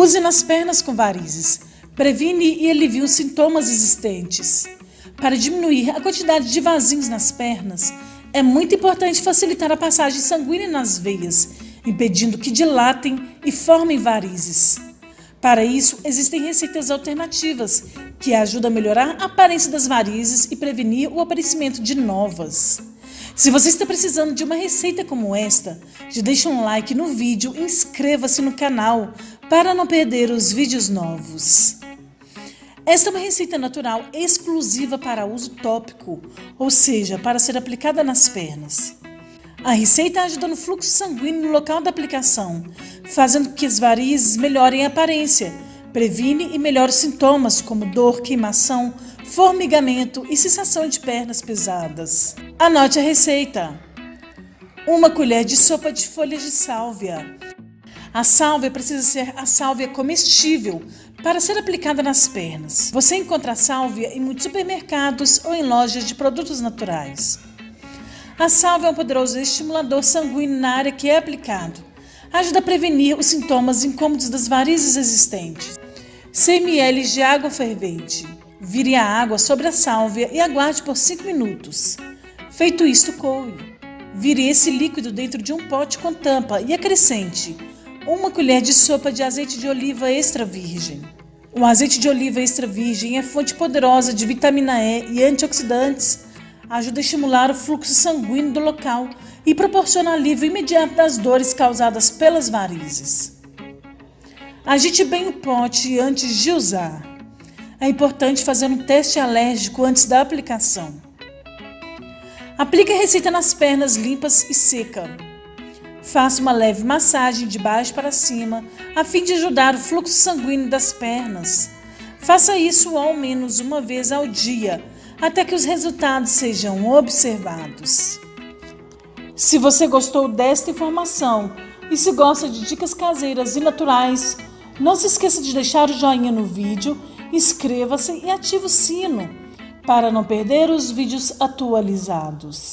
Use nas pernas com varizes. Previne e alivia os sintomas existentes. Para diminuir a quantidade de vasinhos nas pernas, é muito importante facilitar a passagem sanguínea nas veias, impedindo que dilatem e formem varizes. Para isso, existem receitas alternativas que ajudam a melhorar a aparência das varizes e prevenir o aparecimento de novas. Se você está precisando de uma receita como esta, já deixe um like no vídeo e inscreva-se no canal para não perder os vídeos novos. Esta é uma receita natural exclusiva para uso tópico, ou seja, para ser aplicada nas pernas. A receita ajuda no fluxo sanguíneo no local da aplicação, fazendo com que as varizes melhorem a aparência, previne e melhora sintomas como dor, queimação, formigamento e sensação de pernas pesadas. Anote a receita: uma colher de sopa de folhas de sálvia. A sálvia precisa ser a sálvia comestível para ser aplicada nas pernas. Você encontra a sálvia em muitos supermercados ou em lojas de produtos naturais. A sálvia é um poderoso estimulador sanguíneo na área que é aplicado. Ajuda a prevenir os sintomas incômodos das varizes existentes. 100 ml de água fervente. Vire a água sobre a sálvia e aguarde por 5 minutos. Feito isto, coe. Vire esse líquido dentro de um pote com tampa e acrescente uma colher de sopa de azeite de oliva extra virgem. O azeite de oliva extra virgem é fonte poderosa de vitamina E e antioxidantes. Ajuda a estimular o fluxo sanguíneo do local e proporciona alívio imediato das dores causadas pelas varizes. Agite bem o pote antes de usar. É importante fazer um teste alérgico antes da aplicação. Aplique a receita nas pernas limpas e seca. Faça uma leve massagem de baixo para cima, a fim de ajudar o fluxo sanguíneo das pernas. Faça isso ao menos uma vez ao dia, até que os resultados sejam observados. Se você gostou desta informação e se gosta de dicas caseiras e naturais, não se esqueça de deixar o joinha no vídeo, inscreva-se e ative o sino para não perder os vídeos atualizados.